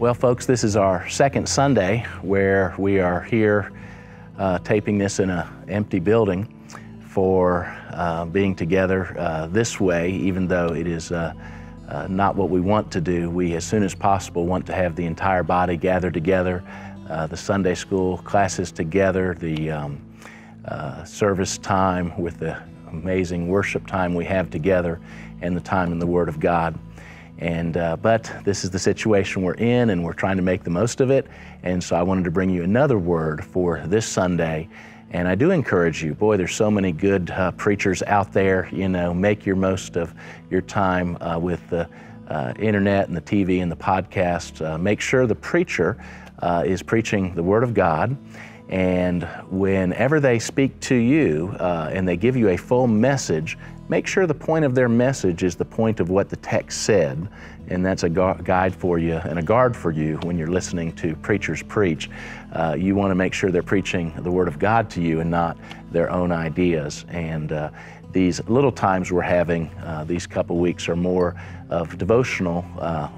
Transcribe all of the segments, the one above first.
Well, folks, this is our second Sunday where we are here uh, taping this in an empty building for uh, being together uh, this way, even though it is uh, uh, not what we want to do. We, as soon as possible, want to have the entire body gathered together, uh, the Sunday school classes together, the um, service time with the amazing worship time we have together, and the time in the Word of God. And, uh, but this is the situation we're in, and we're trying to make the most of it. And so I wanted to bring you another word for this Sunday. And I do encourage you, boy, there's so many good uh, preachers out there. You know, make your most of your time uh, with the uh, internet and the TV and the podcast. Uh, make sure the preacher uh, is preaching the Word of God. And whenever they speak to you and they give you a full message, make sure the point of their message is the point of what the text said. And that's a guide for you and a guard for you when you're listening to preachers preach. Uh, you want to make sure they're preaching the Word of God to you and not their own ideas. And uh, these little times we're having, uh, these couple weeks, are more of devotional uh,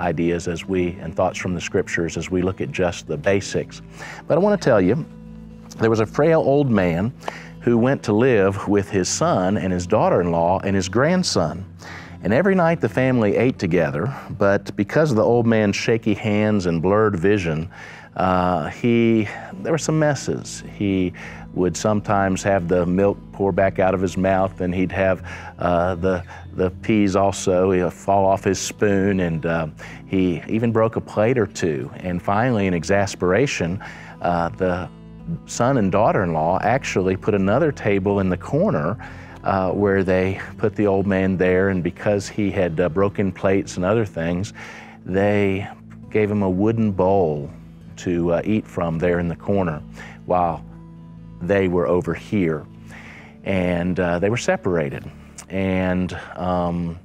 ideas as we and thoughts from the scriptures as we look at just the basics. But I want to tell you, there was a frail old man who went to live with his son and his daughter in law and his grandson. And every night the family ate together, but because of the old man's shaky hands and blurred vision, uh, he there were some messes. He would sometimes have the milk pour back out of his mouth, and he'd have uh, the the peas also he'd fall off his spoon, and uh, he even broke a plate or two. And finally, in exasperation, uh, the son and daughter-in-law actually put another table in the corner uh, where they put the old man there, and because he had uh, broken plates and other things, they gave him a wooden bowl to uh, eat from there in the corner while they were over here. And uh, they were separated. And um,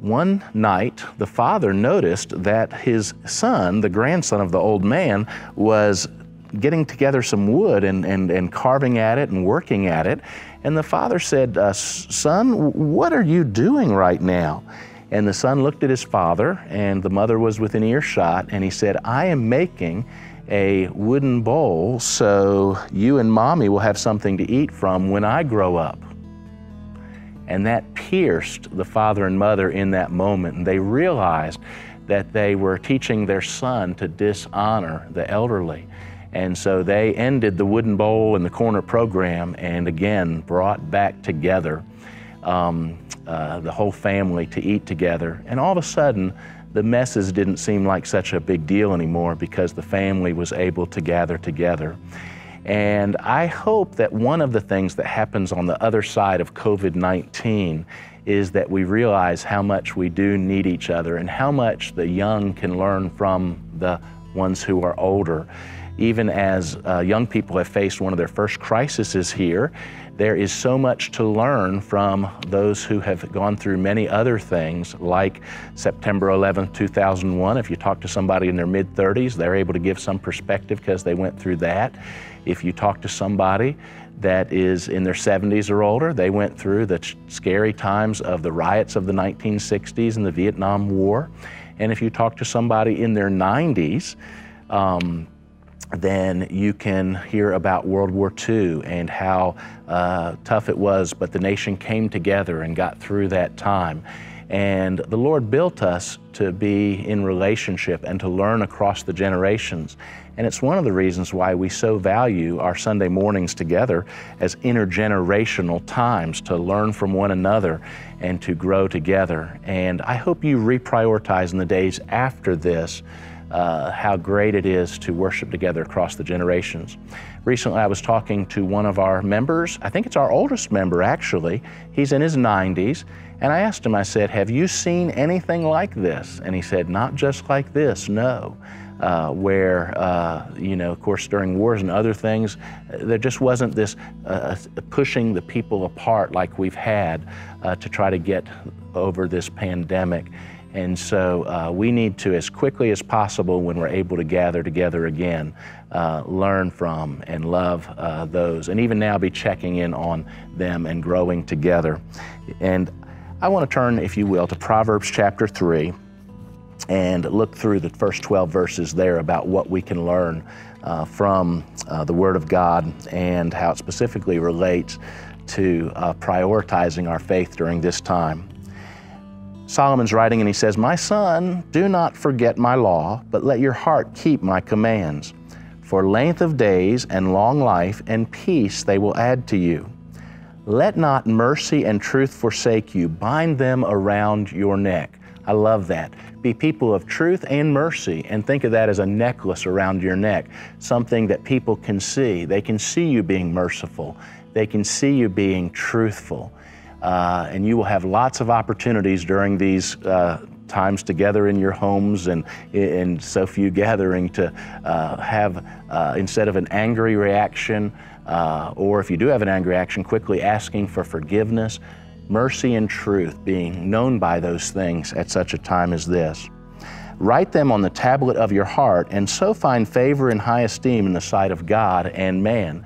one night, the father noticed that his son, the grandson of the old man, was getting together some wood and, and, and carving at it and working at it. And the father said, uh, Son, what are you doing right now? And the son looked at his father, and the mother was within earshot, and he said, I am making a wooden bowl so you and mommy will have something to eat from when I grow up. And that pierced the father and mother in that moment, and they realized that they were teaching their son to dishonor the elderly. And so they ended the wooden bowl in the corner program and again brought back together um, uh, the whole family to eat together. And all of a sudden, the messes didn't seem like such a big deal anymore because the family was able to gather together. And I hope that one of the things that happens on the other side of COVID 19 is that we realize how much we do need each other and how much the young can learn from the ones who are older even as uh, young people have faced one of their first crises here, there is so much to learn from those who have gone through many other things, like September 11, 2001. If you talk to somebody in their mid 30s, they're able to give some perspective because they went through that. If you talk to somebody that is in their 70s or older, they went through the scary times of the riots of the 1960s and the Vietnam War. And if you talk to somebody in their 90s, um, then you can hear about World War II and how uh, tough it was, but the nation came together and got through that time. And the Lord built us to be in relationship and to learn across the generations. And it's one of the reasons why we so value our Sunday mornings together as intergenerational times to learn from one another and to grow together. And I hope you reprioritize in the days after this uh, how great it is to worship together across the generations. Recently, I was talking to one of our members. I think it's our oldest member, actually. He's in his 90s. And I asked him, I said, Have you seen anything like this? And he said, Not just like this, no. Uh, where, uh, you know, of course, during wars and other things, there just wasn't this uh, pushing the people apart like we've had uh, to try to get over this pandemic. And so uh, we need to, as quickly as possible, when we're able to gather together again, uh, learn from and love uh, those, and even now be checking in on them and growing together. And I want to turn, if you will, to Proverbs chapter 3. and look through the first 12 verses there about what we can learn uh, from uh, the Word of God and how it specifically relates to uh, prioritizing our faith during this time. Solomon's writing and he says, My son, do not forget my law, but let your heart keep my commands. For length of days and long life and peace they will add to you. Let not mercy and truth forsake you, bind them around your neck. I love that. Be people of truth and mercy, and think of that as a necklace around your neck, something that people can see. They can see you being merciful, they can see you being truthful. Uh, and you will have lots of opportunities during these uh, times together in your homes and in so few gathering to uh, have, uh, instead of an angry reaction, uh, or if you do have an angry reaction, quickly asking for forgiveness, mercy and truth being known by those things at such a time as this. Write them on the tablet of your heart, and so find favor and high esteem in the sight of God and man.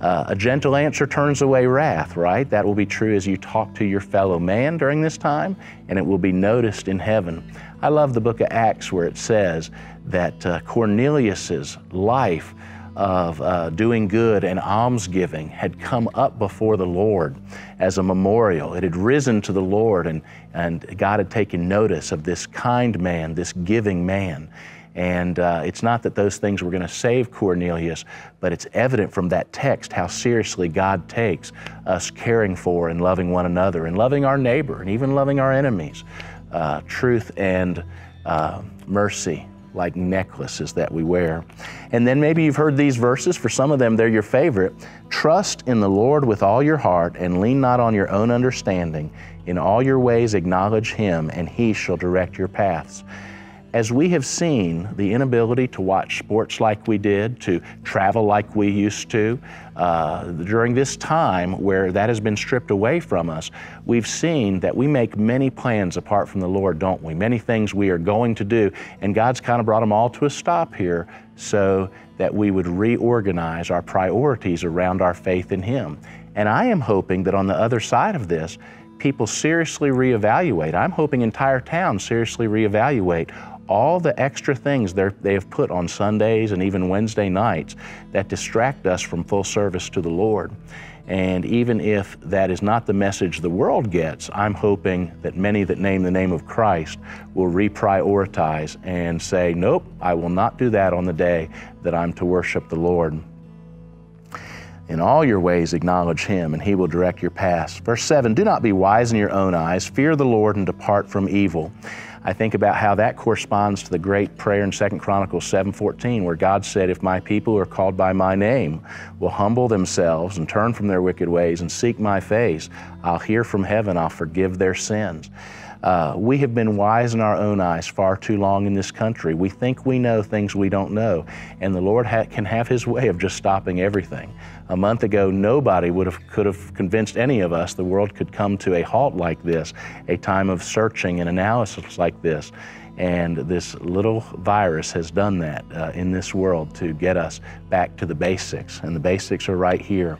Uh, a gentle answer turns away wrath, right? That will be true as you talk to your fellow man during this time, and it will be noticed in heaven. I love the book of Acts where it says that uh, Cornelius's life of uh, doing good and almsgiving had come up before the Lord as a memorial. It had risen to the Lord, and, and God had taken notice of this kind man, this giving man. And uh, it's not that those things were going to save Cornelius, but it's evident from that text how seriously God takes us caring for and loving one another and loving our neighbor and even loving our enemies. Uh, truth and uh, mercy like necklaces that we wear. And then maybe you've heard these verses. For some of them, they're your favorite. Trust in the Lord with all your heart and lean not on your own understanding. In all your ways, acknowledge Him, and He shall direct your paths. As we have seen the inability to watch sports like we did, to travel like we used to, uh, during this time where that has been stripped away from us, we've seen that we make many plans apart from the Lord, don't we? Many things we are going to do, and God's kind of brought them all to a stop here so that we would reorganize our priorities around our faith in Him. And I am hoping that on the other side of this, people seriously reevaluate. I'm hoping entire towns seriously reevaluate all the extra things they have put on Sundays and even Wednesday nights that distract us from full service to the Lord. And even if that is not the message the world gets, I'm hoping that many that name the name of Christ will reprioritize and say, Nope, I will not do that on the day that I'm to worship the Lord. In all your ways acknowledge him, and he will direct your paths. Verse 7 Do not be wise in your own eyes, fear the Lord and depart from evil. I think about how that corresponds to the great prayer in 2 Chronicles 7:14 where God said if my people who are called by my name will humble themselves and turn from their wicked ways and seek my face I'll hear from heaven I'll forgive their sins. Uh, we have been wise in our own eyes far too long in this country. We think we know things we don't know, and the Lord ha- can have His way of just stopping everything. A month ago, nobody would have could have convinced any of us the world could come to a halt like this, a time of searching and analysis like this. And this little virus has done that uh, in this world to get us back to the basics. And the basics are right here.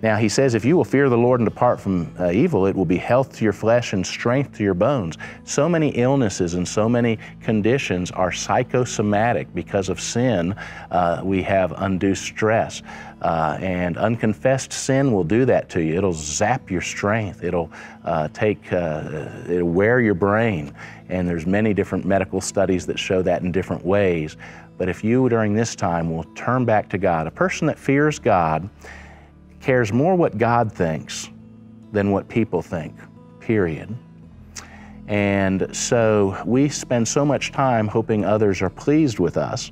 Now, he says, if you will fear the Lord and depart from uh, evil, it will be health to your flesh and strength to your bones. So many illnesses and so many conditions are psychosomatic because of sin. Uh, we have undue stress. Uh, and unconfessed sin will do that to you. It'll zap your strength. It'll uh, take, uh, it'll wear your brain. And there's many different medical studies that show that in different ways. But if you during this time will turn back to God, a person that fears God cares more what God thinks than what people think, period. And so we spend so much time hoping others are pleased with us.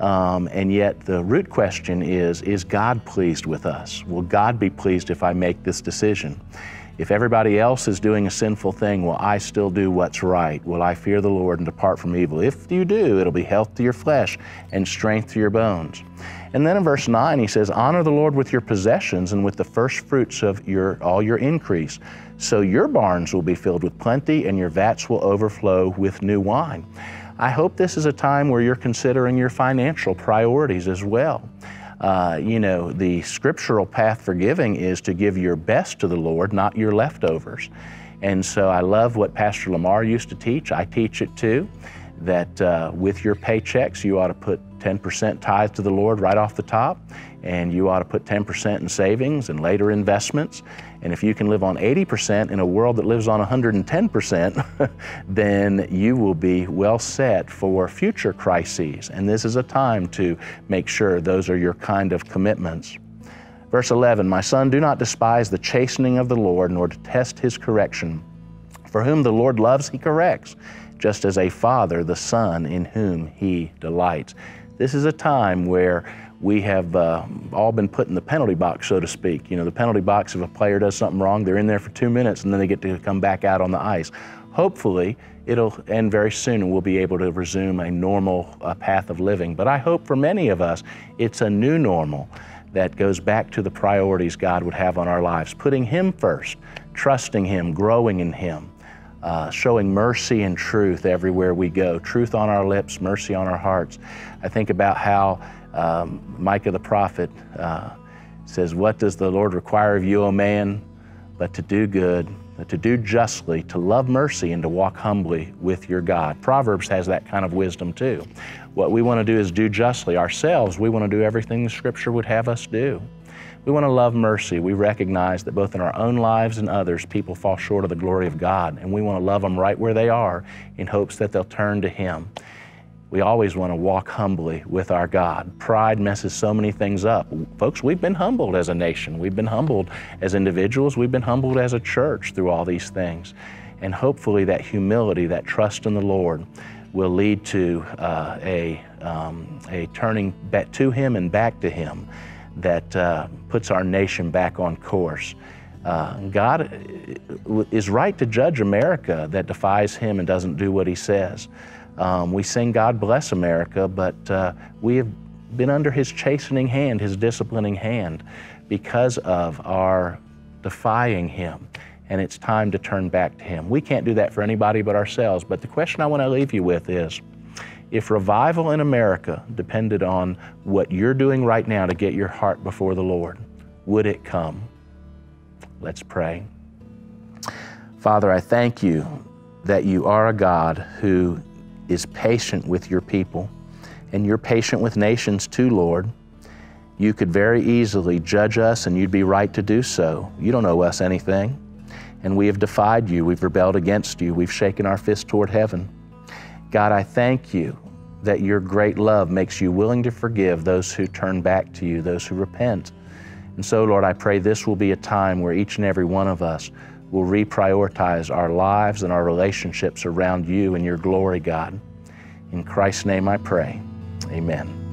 Um, and yet, the root question is Is God pleased with us? Will God be pleased if I make this decision? If everybody else is doing a sinful thing, will I still do what's right? Will I fear the Lord and depart from evil? If you do, it'll be health to your flesh and strength to your bones. And then in verse 9, he says, Honor the Lord with your possessions and with the first fruits of your, all your increase. So your barns will be filled with plenty and your vats will overflow with new wine. I hope this is a time where you're considering your financial priorities as well. Uh, you know, the scriptural path for giving is to give your best to the Lord, not your leftovers. And so I love what Pastor Lamar used to teach. I teach it too that uh, with your paychecks, you ought to put 10% tithe to the Lord right off the top, and you ought to put 10% in savings and later investments. And if you can live on 80% in a world that lives on 110%, then you will be well set for future crises. And this is a time to make sure those are your kind of commitments. Verse 11 My son, do not despise the chastening of the Lord, nor detest his correction. For whom the Lord loves, he corrects, just as a father the son in whom he delights. This is a time where we have uh, all been put in the penalty box, so to speak. You know, the penalty box, if a player does something wrong, they're in there for two minutes and then they get to come back out on the ice. Hopefully, it'll end very soon and we'll be able to resume a normal uh, path of living. But I hope for many of us, it's a new normal that goes back to the priorities God would have on our lives, putting Him first, trusting Him, growing in Him. Uh, showing mercy and truth everywhere we go. Truth on our lips, mercy on our hearts. I think about how um, Micah the prophet uh, says, What does the Lord require of you, O man, but to do good, to do justly, to love mercy, and to walk humbly with your God? Proverbs has that kind of wisdom too. What we want to do is do justly. Ourselves, we want to do everything the Scripture would have us do. We want to love mercy. We recognize that both in our own lives and others, people fall short of the glory of God, and we want to love them right where they are in hopes that they'll turn to Him we always want to walk humbly with our God. Pride messes so many things up. Folks, we've been humbled as a nation. We've been humbled as individuals. We've been humbled as a church through all these things. And hopefully, that humility, that trust in the Lord, will lead to uh, a, um, a turning back to Him and back to Him that uh, puts our nation back on course. Uh, God uh, is right to judge America that defies Him and doesn't do what He says. Um, we sing God Bless America, but uh, we have been under His chastening hand, His disciplining hand, because of our defying Him. And it's time to turn back to Him. We can't do that for anybody but ourselves. But the question I want to leave you with is if revival in America depended on what you're doing right now to get your heart before the Lord, would it come? Let's pray. Father, I thank you that you are a God who is patient with your people, and you're patient with nations too, Lord. You could very easily judge us, and you'd be right to do so. You don't owe us anything. And we have defied you, we've rebelled against you, we've shaken our fist toward heaven. God, I thank you that your great love makes you willing to forgive those who turn back to you, those who repent. And so, Lord, I pray this will be a time where each and every one of us will reprioritize our lives and our relationships around you and your glory, God. In Christ's name I pray. Amen.